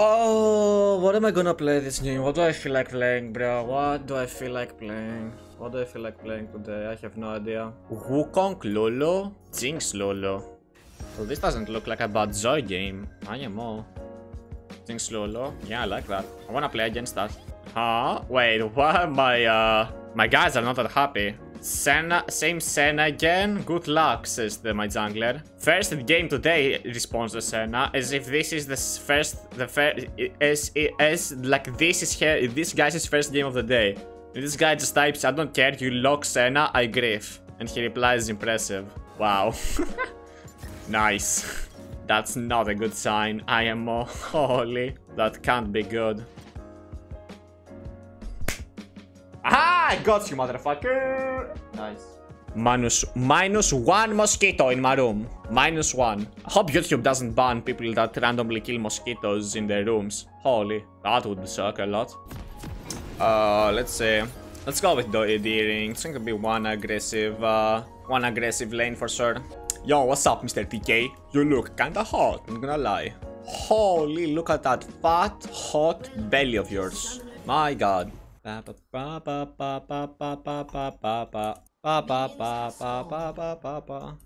Oh, what am I gonna play this game? What do I feel like playing, bro? What do I feel like playing? What do I feel like playing today? I have no idea. Wukong Lolo? Jinx Lolo. Well, this doesn't look like a bad Zoe game. I am all. Jinx Lolo? Yeah, I like that. I wanna play against that. Huh? Wait, what? My, uh... My guys are not that happy. Senna, same Senna again? Good luck, says the, my jungler. First game today, responds the Senna, as if this is the first, the first, as, as like this is here, this guy's first game of the day. This guy just types, I don't care, you lock Senna, I grief. And he replies, impressive. Wow. nice. That's not a good sign. I am holy. That can't be good. Aha! I got you, motherfucker! Nice. Minus, minus one mosquito in my room. Minus one. I hope YouTube doesn't ban people that randomly kill mosquitoes in their rooms. Holy, that would suck a lot. Uh, let's see. Let's go with the earring. It's gonna be one aggressive, uh, one aggressive lane for sure. Yo, what's up, Mr. TK? You look kinda hot, I'm gonna lie. Holy, look at that fat, hot belly of yours. My god. Ba ba ba ba ba ba ba ba ba ba ba ba ba ba ba ba ba ba ba.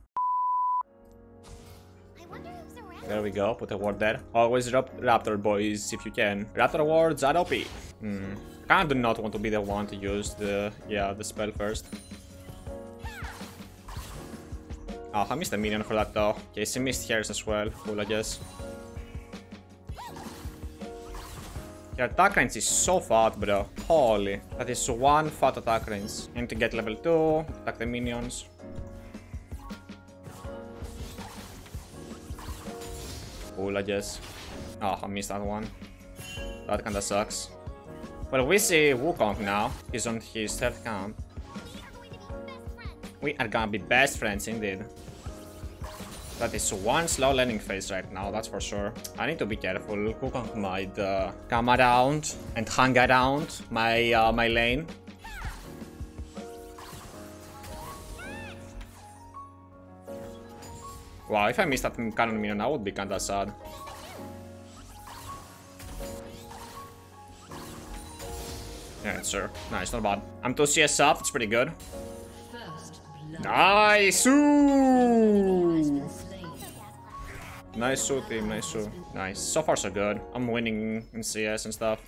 There we go, put a ward there. Always rap Raptor boys if you can. Raptor wards are OP. Hmm. Kinda do not want to be the one to use the yeah the spell first. Oh, I missed a minion for that though. Okay, she missed hers as well. Cool, I guess. Your attack range is so fat, bro. Holy. That is one fat attack range. Need to get level 2, attack the minions. Cool, I guess. Oh, I missed that one. That kinda sucks. Well, we see Wukong now. He's on his third camp. We are gonna be best friends indeed. That is one slow landing phase right now, that's for sure. I need to be careful. Wukong might uh, come around and hang around my uh, my lane. Wow, if I missed that cannon minion, I would be kinda sad. Yeah, sure. Nice, not bad. I'm 2 CS up, it's pretty good. Nice! Ooh! Nice suit team, nice suit. Nice. So far so good. I'm winning in CS and stuff.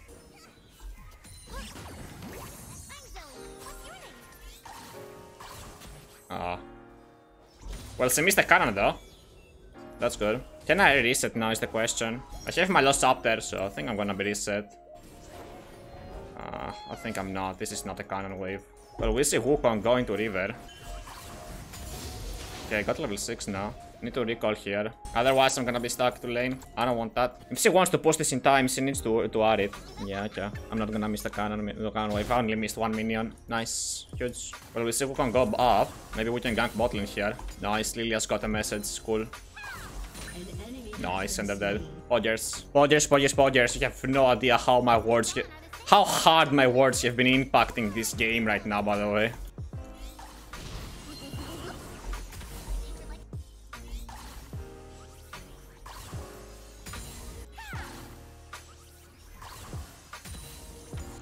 Ah. Well, she missed the cannon though. That's good. Can I reset now is the question. I have my loss up there, so I think I'm gonna be reset. Uh, I think I'm not. This is not a cannon wave. Well, we see Wukong going to river. Okay, I got level 6 now. Need to recall here. Otherwise, I'm gonna be stuck to lane. I don't want that. If she wants to push this in time, she needs to to add it. Yeah, okay. I'm not gonna miss the cannon, the cannon wave. I only missed one minion. Nice. Huge. Well, we see we can go up. Maybe we can gank bot lane here. Nice. Lilia's got a message. Cool. Nice, and they're dead. Podgers. Podgers, Podgers, Podgers. You have no idea how my words. How hard my words have been impacting this game right now, by the way.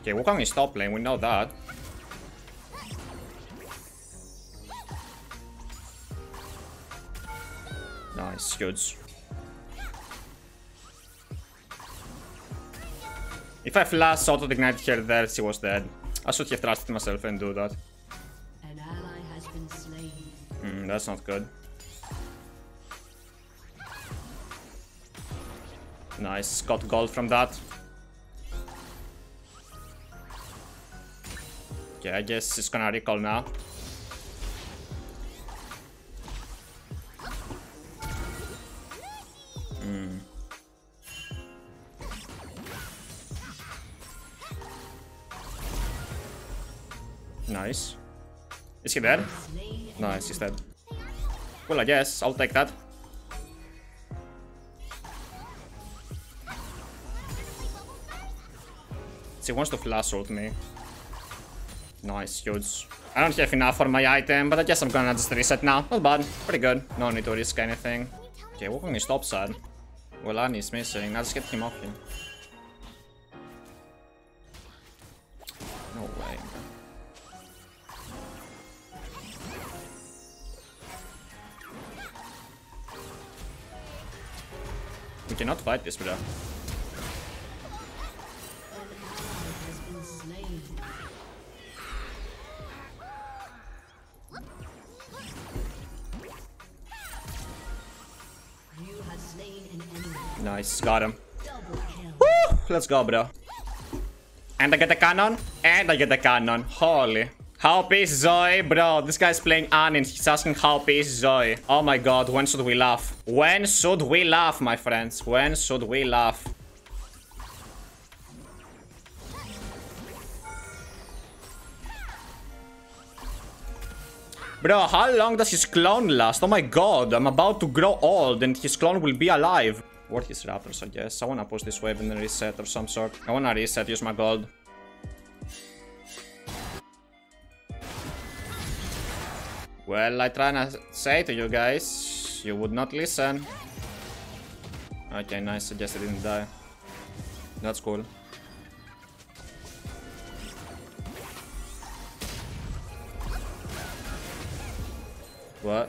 Okay, Wukong is top lane, we know that. Nice, good. If I flash auto ignite her there, she was dead. I should have trusted myself and do that. An ally has been slain. Hmm, that's not good. Nice, got gold from that. Okay, I guess it's gonna recall now. Hmm. Nice. Is he dead? Nice, he's dead. Well, I guess. I'll take that. He wants to flash ult me. Nice, huge. I don't have enough for my item, but I guess I'm gonna just reset now. Not bad. Pretty good. No need to risk anything. Okay, Wukong is top side. Well, Annie's missing. Let's get him off him. No way. We cannot fight this, bro. Nice, got him. Woo! Let's go, bro. And I get the cannon, and I get the cannon. Holy. How peace Zoe? Bro, this guy's playing and he's asking how peace Zoe. Oh my god, when should we laugh? When should we laugh, my friends? When should we laugh? Bro, how long does his clone last? Oh my god, I'm about to grow old and his clone will be alive. Worth his raptors, I guess. I wanna push this wave and reset or some sort. I wanna reset, use my gold. Well, I try to uh, say to you guys, you would not listen. Okay, nice, I guess I didn't die. That's cool. What?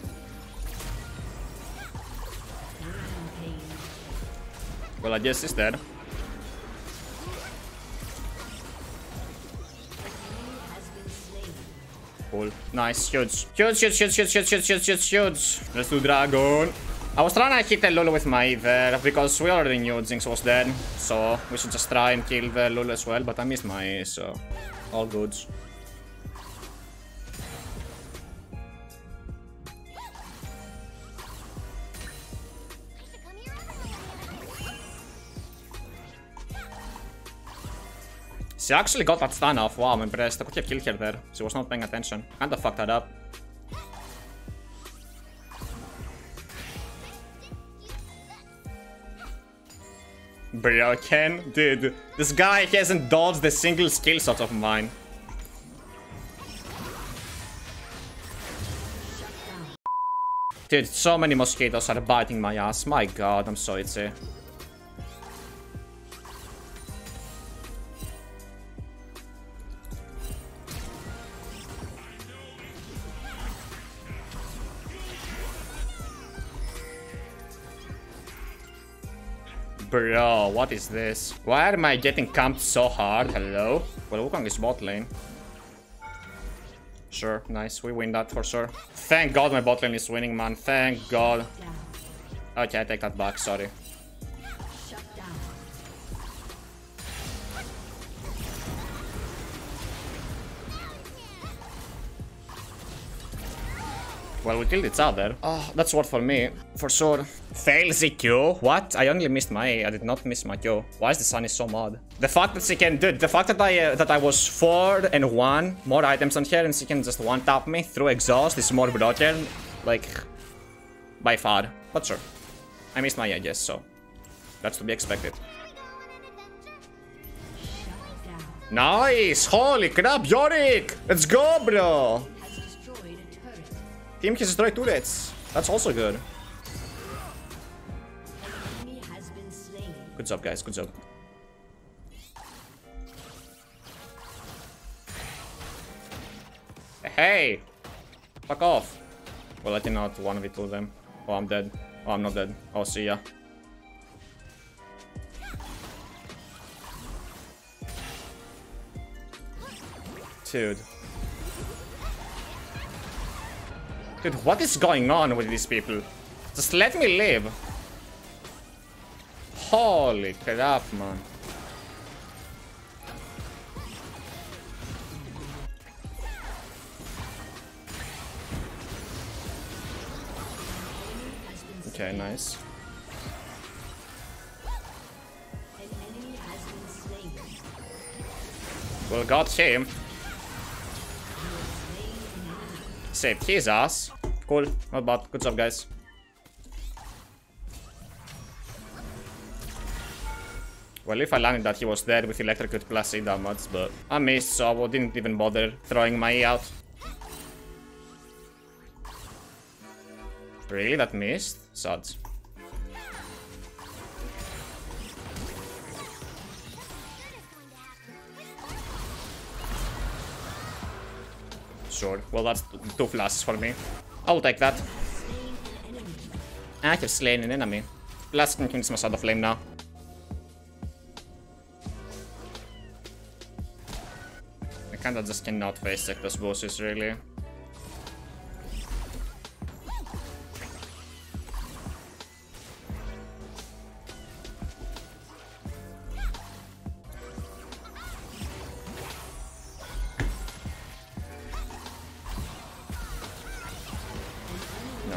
Well, I guess it's dead. Cool. Nice. Huge. Huge, huge, huge, huge, huge, huge, huge, huge. Let's do dragon. I was trying to hit the Lulu with my Ether because we already knew Jinx was dead. So we should just try and kill the Lulu as well. But I missed my so all goods. She actually got that stun off. Wow, I'm impressed. I could have killed her there. She was not paying attention. Kinda fucked that up. Bro, Ken, dude, this guy hasn't dodged a single skill shot of mine. Dude, so many mosquitoes are biting my ass. My god, I'm so itchy. Bro, what is this? Why am I getting camped so hard? Hello? Well, Wukong is bot lane. Sure, nice. We win that for sure. Thank god my bot lane is winning, man. Thank god. Okay, I take that back, sorry. Well, we killed each other. Oh, that's what for me. For sure. Fails the Q? What? I only missed my A. I did not miss my Q. Why is the Sunny so mad? The fact that she can... Dude, the fact that I uh, that I was 4 and 1, more items on her, and she can just one-tap me through exhaust is more broken. Like, by far. But sure. I missed my A, I guess, so... That's to be expected. Nice! Holy crap, Yorick! Let's go, bro! Team can destroy turrets. That's also good. Good job, guys. Good job. Hey! Fuck off. Well, I cannot 1v2 them. Oh, I'm dead. Oh, I'm not dead. Oh, see ya. Dude. Dude, what is going on with these people? Just let me live. Holy crap, man. Okay, nice. Well, got him. Saved his ass. Cool. Not bad. Good job, guys. Well, if I landed that, he was dead with electrocute plus 8 damage, but I missed, so I didn't even bother throwing my E out. Really? That missed? Suds. Sure. Well, that's two flashes for me. I'll take that. Ah, I have slain an enemy. Last can use my Shadow Flame now. I kinda just cannot face check those bosses, really.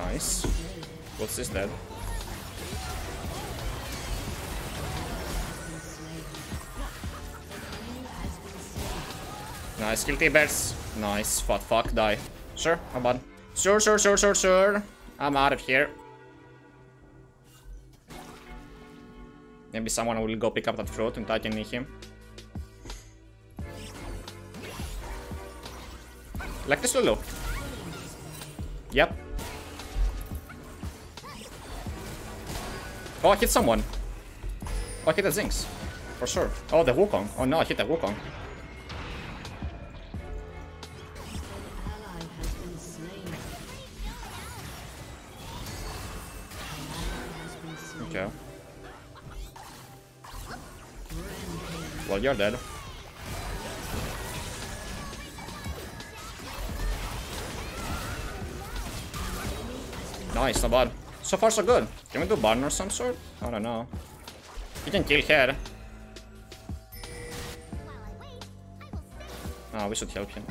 Nice. What's this then? Nice, kill Tibbers. Nice, what fuck, die. Sure, how on. Sure, sure, sure, sure, sure. I'm out of here. Maybe someone will go pick up that fruit and I can eat him. Like this Lulu. Yep. Oh, I hit someone. Oh, I hit the Jinx. For sure. Oh, the Wukong. Oh no, I hit the Wukong. Okay. Well, you're dead. Nice, not bad. So far, so good. Can we do Baron or some sort? I don't know. You can kill here. Oh, ah, we should help him.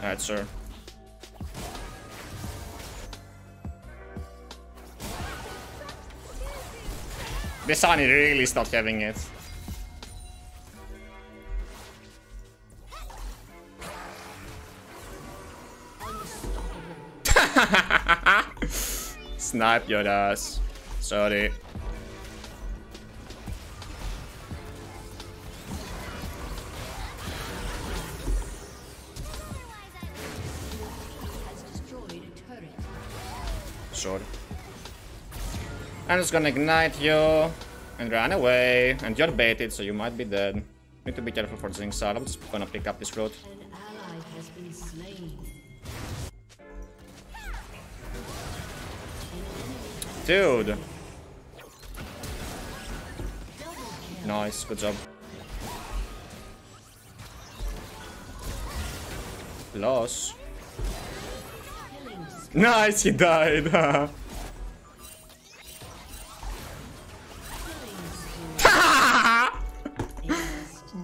Alright, sir. This Sunny really stopped having it. Snipe your ass. Sorry. Sure. I'm just gonna ignite you and run away. And you're baited, so you might be dead. Need to be careful for Zingsar. I'm just gonna pick up this road. Dude. Nice, good job. Loss. Nice, he died. bye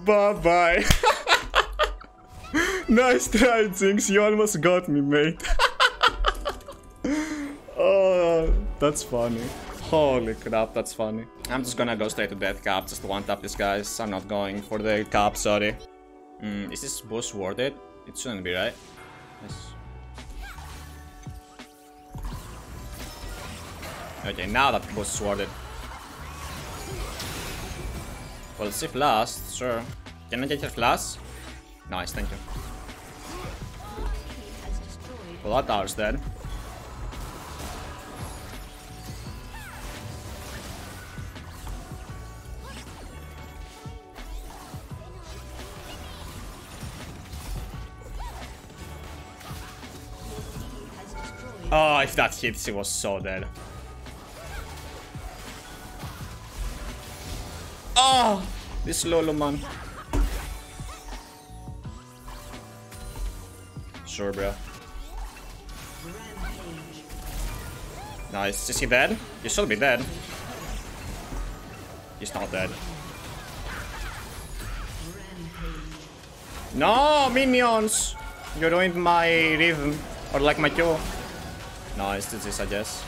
bye. nice try, Jinx. You almost got me, mate. That's funny. Holy crap, that's funny. I'm just gonna go straight to death cap, just one tap these guys. I'm not going for the cap, sorry. Mm, is this boost worth it? It shouldn't be, right? Yes. Okay, now that boost is worth it. Well, see last, sure. Can I get your flash? Nice, thank you. Well, that tower's dead. Oh, if that hits, he was so dead. Oh, this Lolo man. Sure, bro. Nice. Is he dead? You should be dead. He's not dead. No, minions! You ruined my rhythm. Or like my Q. Nice, this is, I guess.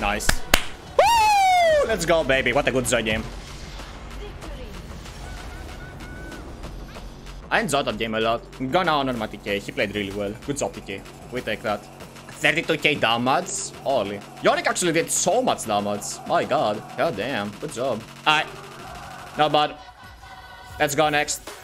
Nice. Woo! Let's go, baby. What a good Zoid game. I enjoyed that game a lot. Gonna honor my TK. He played really well. Good job, TK. We take that. 32k damage? Holy. Yorick actually did so much damage. My god. God damn. Good job. Alright. Not bad. Let's go next.